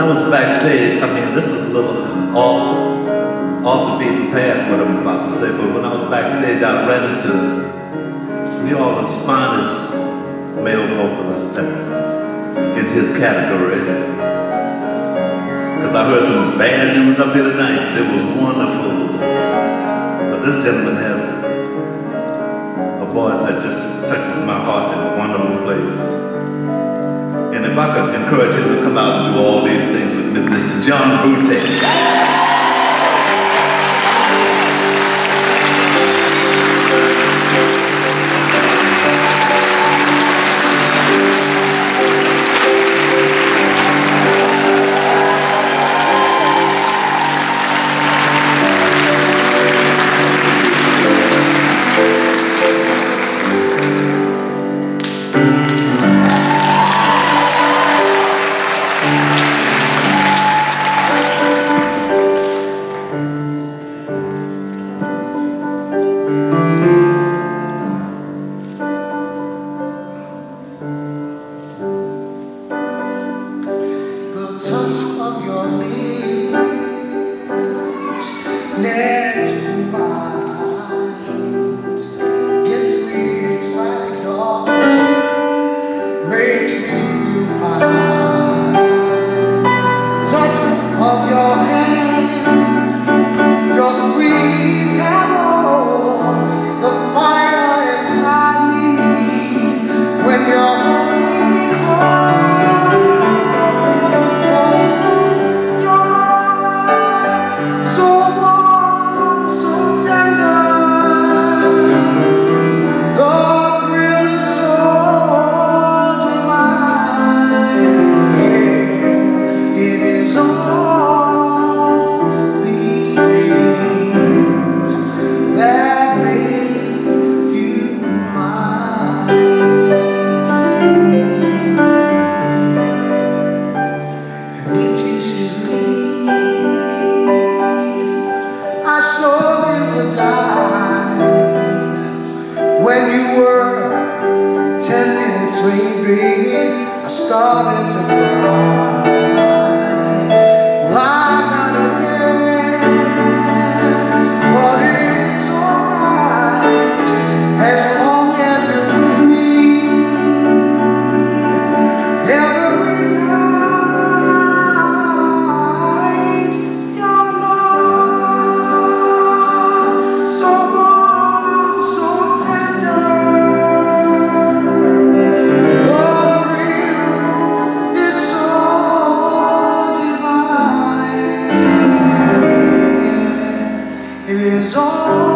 I was backstage, I mean, this is a little off, off the beaten path, what I'm about to say, but when I was backstage, I ran into New Orleans' finest male vocalist in his category. Because I heard some bad news up here tonight. It was wonderful. But this gentleman has a voice that just touches my heart in a wonderful place. And if I could encourage to come out and do all these things with Mr. John Boutté. touch of your lips next to mine gets me excited, dog, makes me. sweet baby, I started to cry. is all